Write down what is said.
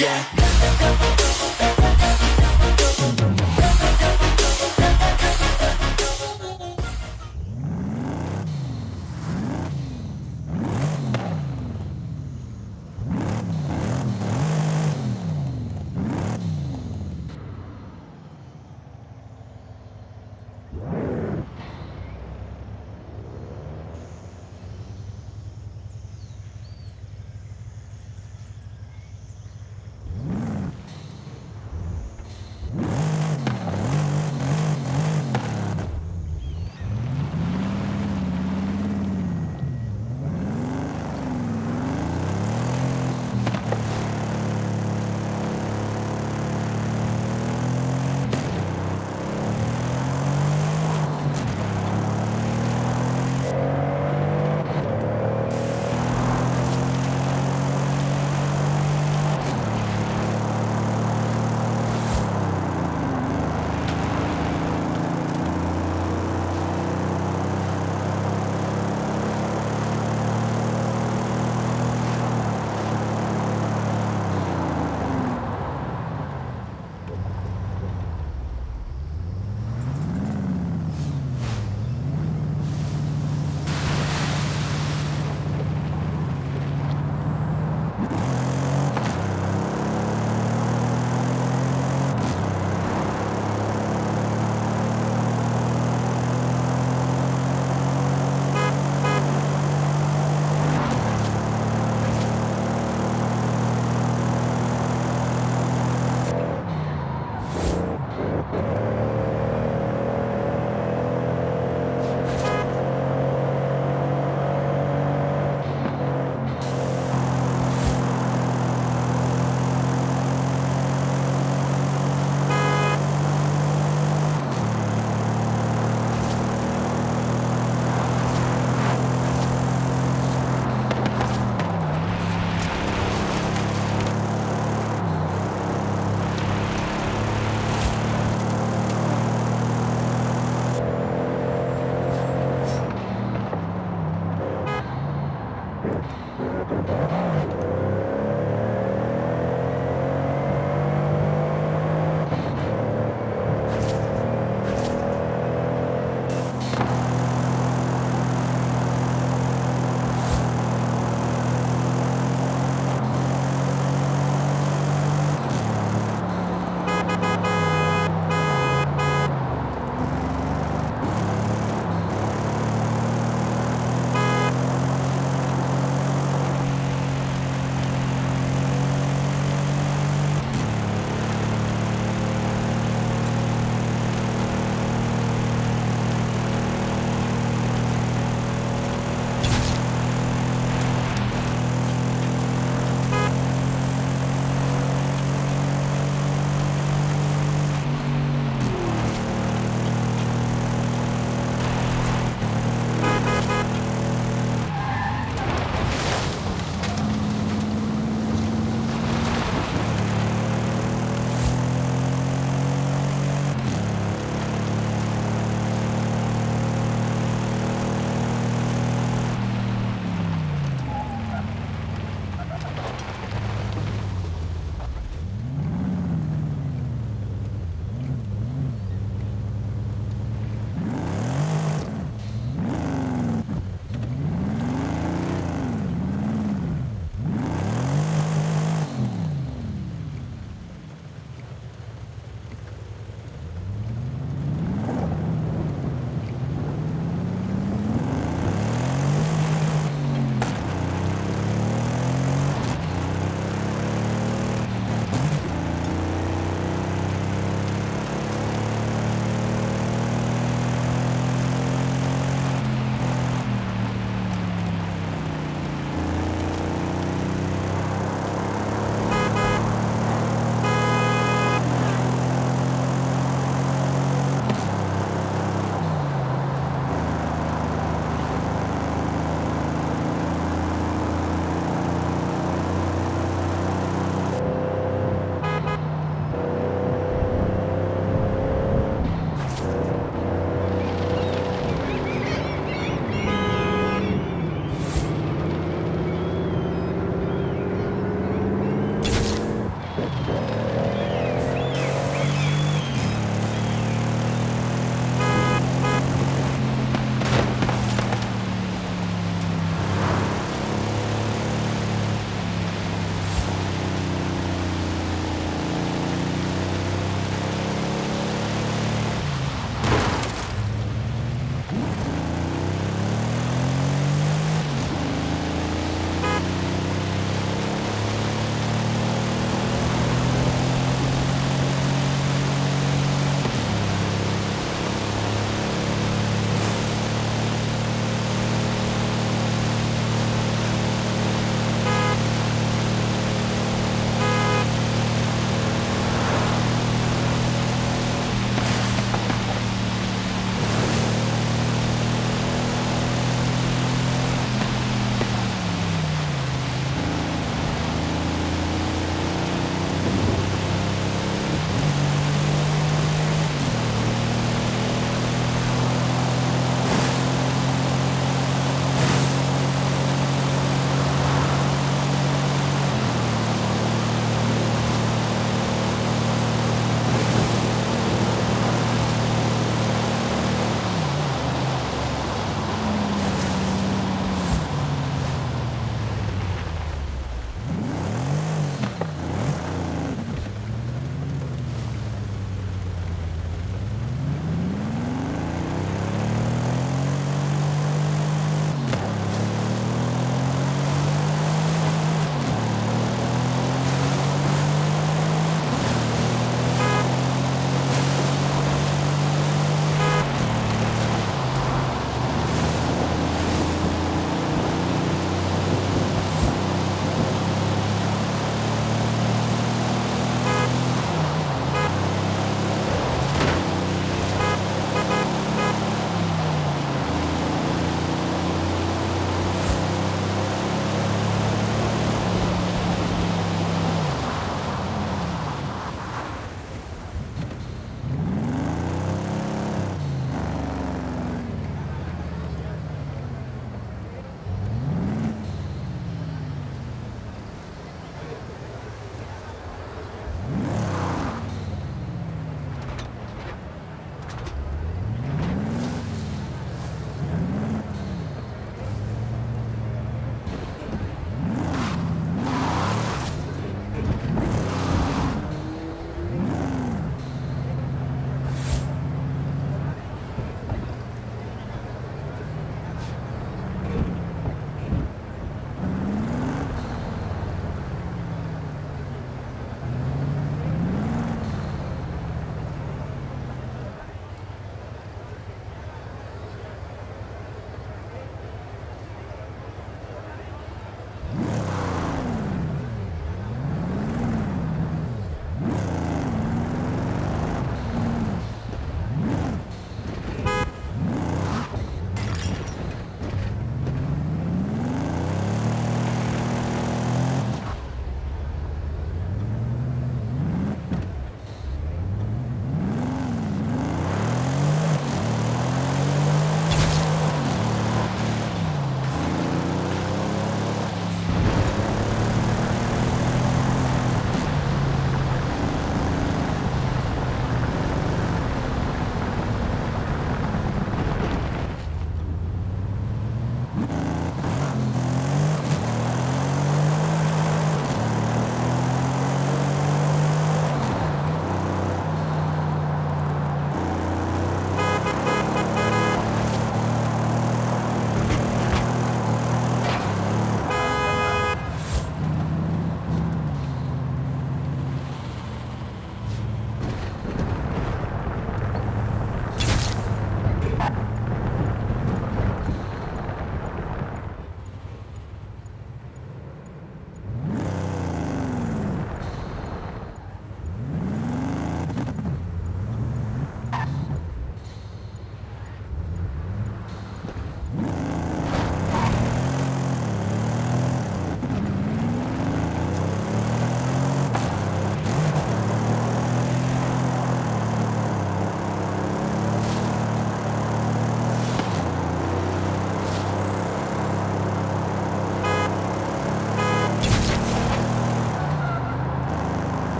yeah.